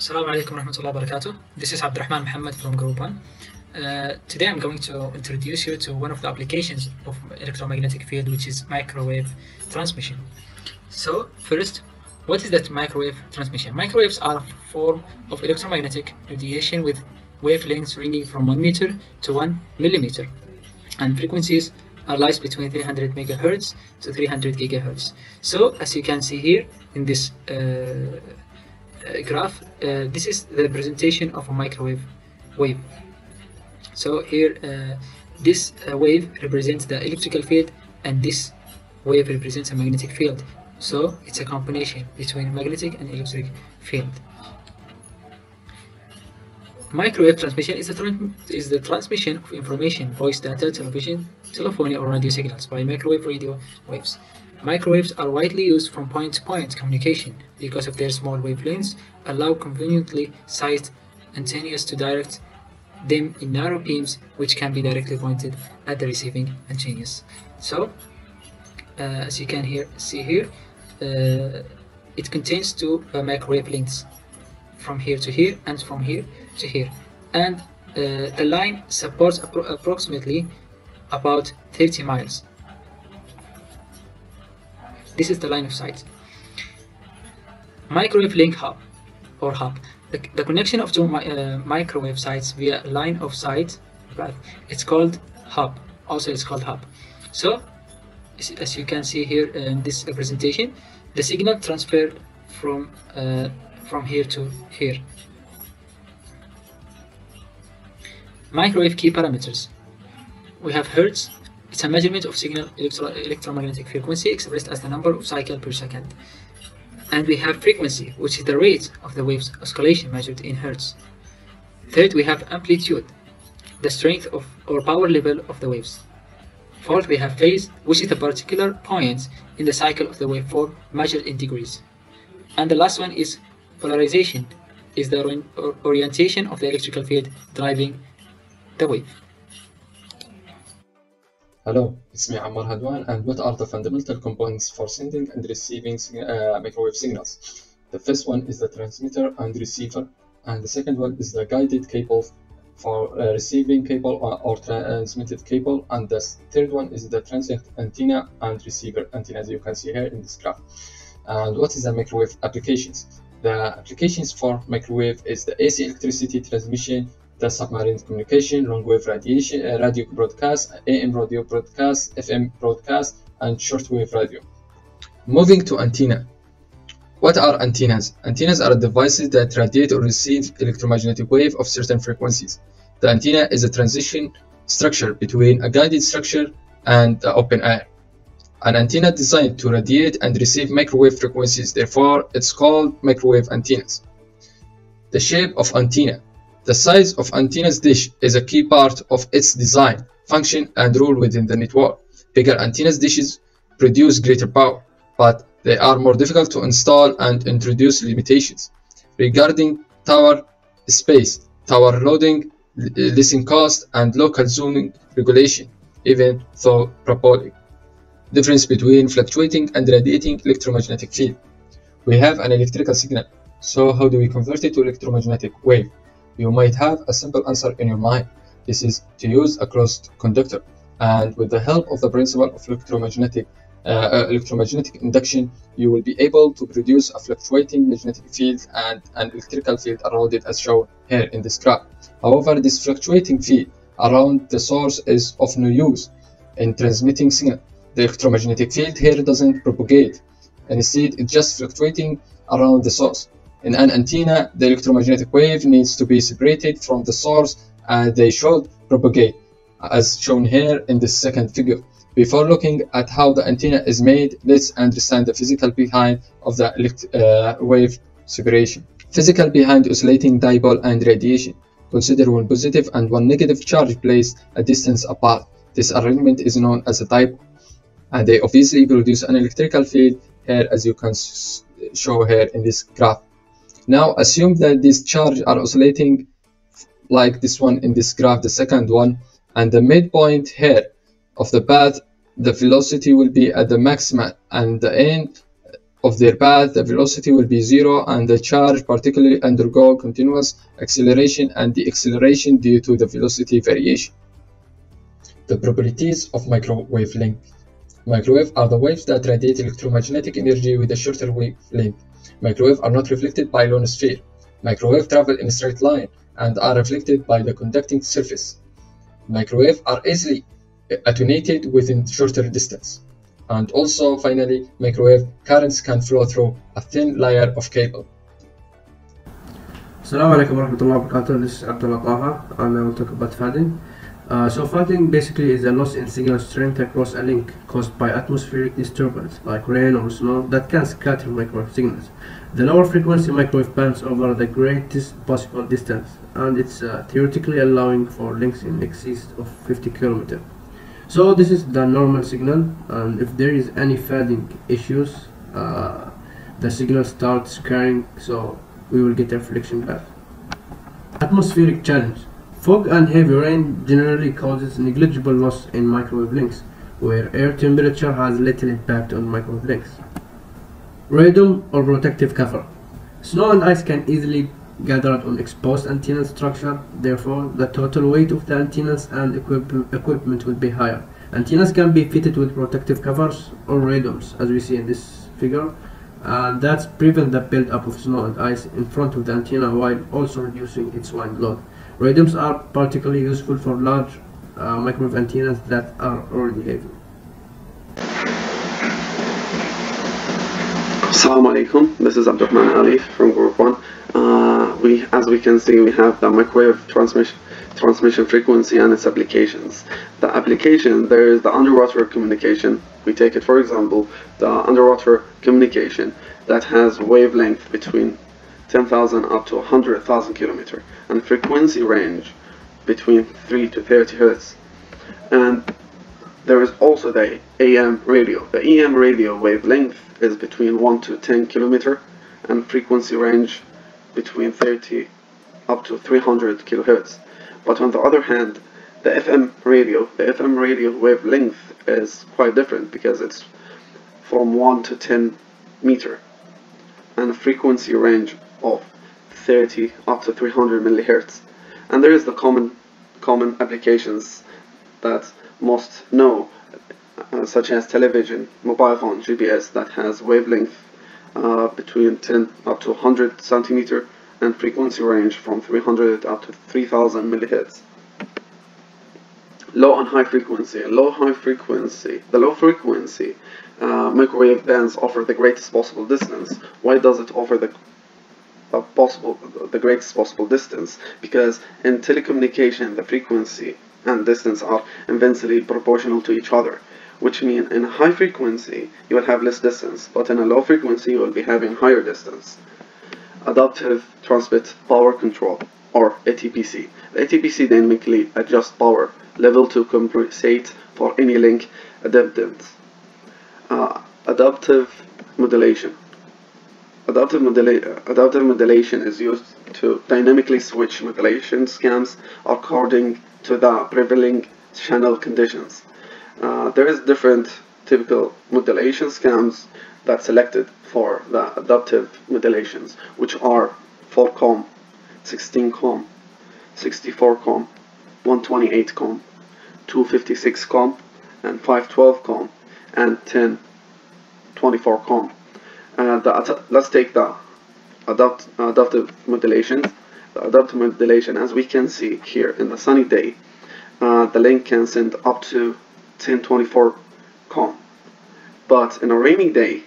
Assalamu alaikum warahmatullahi wabarakatuh. This is Abdurrahman Muhammad from Group 1. Uh, today I'm going to introduce you to one of the applications of electromagnetic field which is microwave transmission. So first, what is that microwave transmission? Microwaves are a form of electromagnetic radiation with wavelengths ranging from 1 meter to 1 millimeter and frequencies are lies between 300 megahertz to 300 gigahertz. So as you can see here in this uh, graph, uh, this is the representation of a microwave wave. So here, uh, this uh, wave represents the electrical field, and this wave represents a magnetic field. So it's a combination between magnetic and electric field. Microwave transmission is the, is the transmission of information, voice data, television, telephony, or radio signals by microwave radio waves. Microwaves are widely used from point-to-point communication because of their small wavelengths, allow conveniently sized antennas to direct them in narrow beams which can be directly pointed at the receiving antennas. So, uh, as you can see here, uh, it contains two uh, microwave links from here to here and from here to here, and uh, the line supports appro- approximately about 30 miles. This is the line of sight. Microwave link hub or hub. The, the connection of two mi- uh, microwave sites via line of sight, right? It's called hub. Also, it's called hub. So, as, you can see here in this representation, the signal transferred from uh, from here to here. Microwave key parameters. We have hertz. It's a measurement of signal electro- electromagnetic frequency expressed as the number of cycles per second. And we have frequency, which is the rate of the wave's oscillation measured in hertz. Third, we have amplitude, the strength of or power level of the waves. Fourth, we have phase, which is the particular point in the cycle of the waveform measured in degrees. And the last one is polarization, is the or- orientation of the electrical field driving the wave. Hello, it's me Ammar Hadwan and what are the fundamental components for sending and receiving uh, microwave signals? The first one is the transmitter and receiver and the second one is the guided cable for uh, receiving cable or, or transmitted cable and the third one is the transient antenna and receiver antenna as you can see here in this graph. And what is the microwave applications? The applications for microwave is the AC electricity transmission, the submarine communication, long wave radiation, uh, radio broadcast, AM radio broadcast, FM broadcast, and shortwave radio. Moving to antenna. What are antennas? Antennas are devices that radiate or receive electromagnetic wave of certain frequencies. The antenna is a transition structure between a guided structure and the open air. An antenna designed to radiate and receive microwave frequencies, therefore it's called microwave antennas. The shape of antenna. The size of antenna's dish is a key part of its design, function, and role within the network. Bigger antennas dishes produce greater power, but they are more difficult to install and introduce limitations. Regarding tower space, tower loading, leasing cost, and local zoning regulation, even though parabolic. Difference between fluctuating and radiating electromagnetic field. We have an electrical signal, so how do we convert it to electromagnetic wave? You might have a simple answer in your mind. This is to use a closed conductor. And with the help of the principle of electromagnetic uh, uh, electromagnetic induction, you will be able to produce a fluctuating magnetic field and an electrical field around it as shown here in this graph. However, this fluctuating field around the source is of no use in transmitting signal. The electromagnetic field here doesn't propagate. And instead, it's just fluctuating around the source. In an antenna, the electromagnetic wave needs to be separated from the source and they should propagate, as shown here in the second figure. Before looking at how the antenna is made, let's understand the physical behind of the uh, wave separation. Physical behind oscillating dipole and radiation. Consider one positive and one negative charge placed a distance apart. This arrangement is known as a dipole, and they obviously produce an electrical field here as you can show here in this graph. Now assume that these charges are oscillating like this one in this graph, the second one, and the midpoint here of the path, the velocity will be at the maximum and the end of their path, the velocity will be zero and the charge particularly undergo continuous acceleration and deceleration due to the velocity variation. The properties of microwave length. Microwave are the waves that radiate electromagnetic energy with a shorter wavelength. Microwave are not reflected by ionosphere. Microwave travel in a straight line and are reflected by the conducting surface. Microwave are easily uh, attenuated within shorter distance. And also, finally, microwave currents can flow through a thin layer of cable. Assalamu alaikum warahmatullahi wabarakatuh. This is Abdullah Taha and I will talk about fading. Uh, so fading basically is a loss in signal strength across a link caused by atmospheric disturbance like rain or snow that can scatter microwave signals. The lower frequency microwave bands over the greatest possible distance and it's uh, theoretically allowing for links in excess of 50 km. So this is the normal signal and if there is any fading issues uh, the signal starts carrying so we will get a reflection path. Atmospheric challenge. Fog and heavy rain generally causes negligible loss in microwave links, where air temperature has little impact on microwave links. Radome or protective cover. Snow and ice can easily gather on exposed antenna structure, therefore the total weight of the antennas and equip equipment will be higher. Antennas can be fitted with protective covers or radomes, as we see in this figure, and that prevent the build-up of snow and ice in front of the antenna while also reducing its wind load. Radomes are particularly useful for large uh, microwave antennas that are already heavy. Assalamu alaikum. This is Abdurrahman Ali from Group 1. Uh, we, as we can see, we have the microwave transmission transmission frequency and its applications. The application, there is the underwater communication. We take it, for example, the underwater communication that has wavelength between 10,000 up to 100,000 kilometer and frequency range between 3 to 30 hertz. And there is also the AM radio. The AM radio wavelength is between 1 to 10 kilometer and frequency range between 30 up to 300 kilohertz. But on the other hand, the FM radio, the FM radio wavelength is quite different because it's from 1 to 10 meter and frequency range of 30 up to 300 millihertz. And there is the common common applications that most know, uh, such as television, mobile phone, GPS that has wavelength uh, between 10 up to 100 centimeter and frequency range from 300 up to 3000 millihertz. Low and high frequency. Low high frequency. The low frequency uh, microwave bands offer the greatest possible distance. Why does it offer the uh, possible the greatest possible distance? Because in telecommunication, the frequency and distance are inversely proportional to each other which means in high frequency you will have less distance, but in a low frequency you will be having higher distance. Adaptive Transmit Power Control, or ATPC. The ATPC dynamically adjusts power level to compensate for any link adaptance. Uh, adaptive modulation. Adaptive, adaptive modulation is used to dynamically switch modulation schemes according to the prevailing channel conditions. Uh, there is different typical modulation schemes that selected for the adaptive modulations, which are 4QAM, 16QAM, 64QAM, 128QAM, 256QAM, and 512QAM, and 1024QAM. The, let's take the adapt, adaptive modulation. The adaptive modulation, as we can see here in the sunny day, uh, the link can send up to 1024 QAM. But in a rainy day,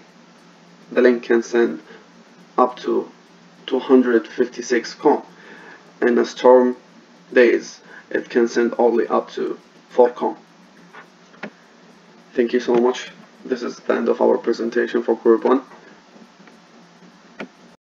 the link can send up to 256 QAM. In a storm days, it can send only up to 4 QAM. Thank you so much. This is the end of our presentation for Group 1.